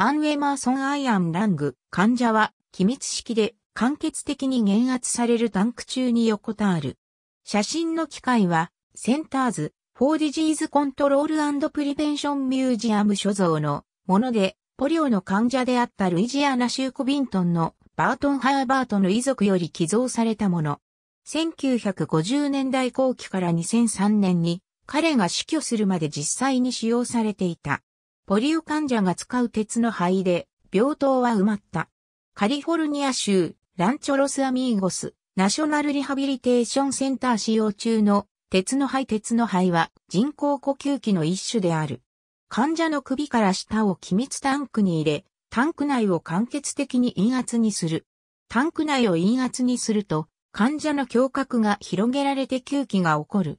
An Emerson iron lung、患者は、気密式で、間欠的に減圧されるタンク中に横たわる。写真の機械は、 Centers for Disease Control Prevention Museum 所蔵のもので、ポリオの患者であったルイジアナ州コビントンのバートン・ハーバートの遺族より寄贈されたもの。1950年代後期から2003年に彼が死去するまで実際に使用されていた。ポリオ患者が使う鉄の灰で病棟は埋まった。カリフォルニア州ランチョロスアミーゴスナショナルリハビリテーションセンター使用中の鉄の灰鉄の灰は人工呼吸器の一種である。患者の首から下を気密タンクに入れ、タンク内を間欠的に陰圧にする。タンク内を陰圧にすると、患者の胸郭が広げられて吸気が起こる。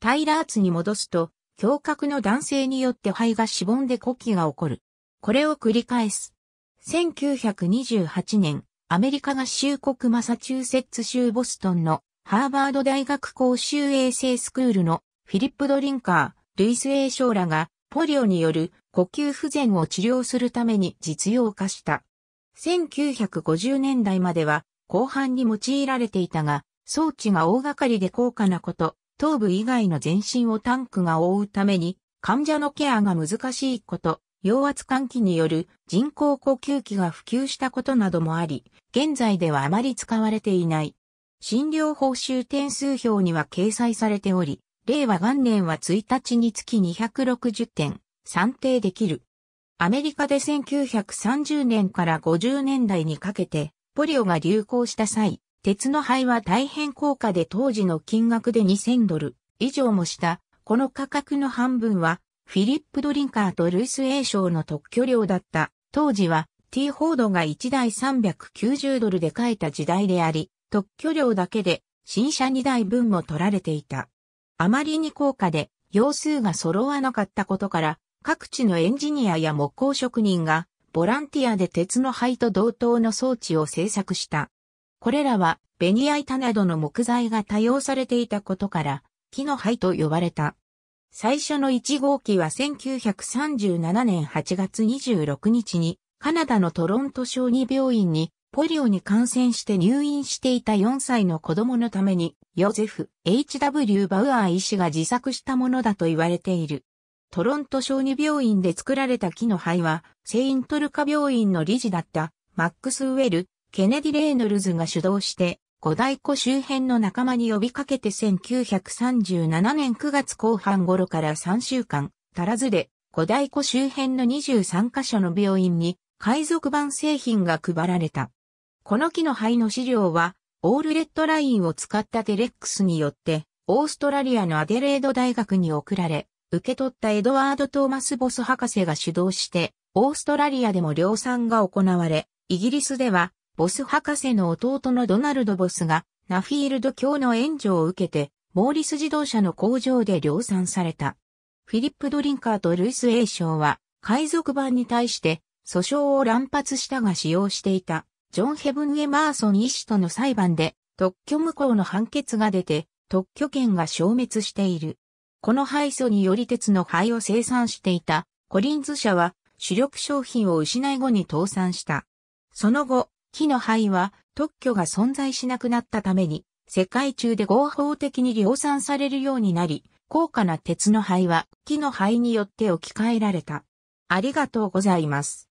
タイラーツに戻すと、胸郭の男性によって肺がしぼんで呼気が起こる。これを繰り返す。1928年、アメリカ合衆国マサチューセッツ州ボストンのハーバード大学公衆衛生スクールのフィリップ・ドリンカー、ルイス・エー・ショーらがポリオによる呼吸不全を治療するために実用化した。1950年代までは後半に用いられていたが、装置が大掛かりで高価なこと、頭部以外の全身をタンクが覆うために、患者のケアが難しいこと、陽圧換気による人工呼吸器が普及したことなどもあり、現在ではあまり使われていない。診療報酬点数表には掲載されており、令和元年は1日につき260点、算定できる。アメリカで1930年から50年代にかけて、ポリオが流行した際、鉄の灰は大変高価で当時の金額で2000ドル以上もした。この価格の半分は、フィリップ・ドリンカーとルイス・エー賞の特許料だった。当時は、T ホードが1台390ドルで買えた時代であり、特許料だけで新車2台分も取られていた。あまりに高価で、用数が揃わなかったことから、各地のエンジニアや木工職人が、ボランティアで鉄の灰と同等の装置を製作した。これらは、ベニヤ板などの木材が多用されていたことから、木の灰と呼ばれた。最初の1号機は1937年8月26日に、カナダのトロント小児病院にポリオに感染して入院していた4歳の子供のために、ヨゼフ・ H.W. バウアー医師が自作したものだと言われている。トロント小児病院で作られた木の肺は、セイントルカ病院の理事だったマックス・ウェル・ケネディ・レーノルズが主導して、五大湖周辺の仲間に呼びかけて1937年9月後半頃から3週間足らずで、五大湖周辺の23カ所の病院に海賊版製品が配られた。この木の肺の資料は、 All Red Line を使ったテレックスによって、オーストラリアのアデレード大学に送られ、受け取ったエドワード・トーマス・ボス博士が主導して、オーストラリアでも量産が行われ、イギリスでは、ボス博士の弟のドナルド・ボスが、ナフィールド教の援助を受けて、モーリス自動車の工場で量産された。フィリップ・ドリンカーとルイス・エイ賞は、海賊版に対して、訴訟を乱発したが使用していた。ジョン・ヘブン・エマーソン医師との裁判で特許無効の判決が出て特許権が消滅している。この敗訴により鉄の灰を生産していたコリンズ社は主力商品を失い後に倒産した。その後、木の灰は特許が存在しなくなったために世界中で合法的に量産されるようになり、高価な鉄の灰は木の灰によって置き換えられた。ありがとうございます。